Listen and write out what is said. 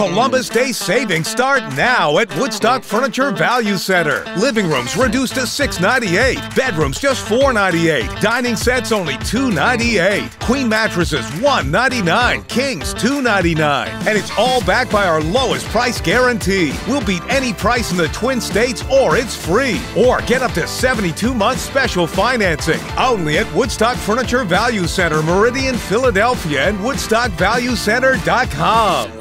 Columbus Day savings start now at Woodstock Furniture Value Center. Living rooms reduced to $698. Bedrooms just $498. Dining sets only $298. Queen mattresses $199. Kings $299. And it's all backed by our lowest price guarantee. We'll beat any price in the Twin States or it's free. Or get up to 72 months special financing. Only at Woodstock Furniture Value Center, Meridian, Philadelphia, and WoodstockValueCenter.com.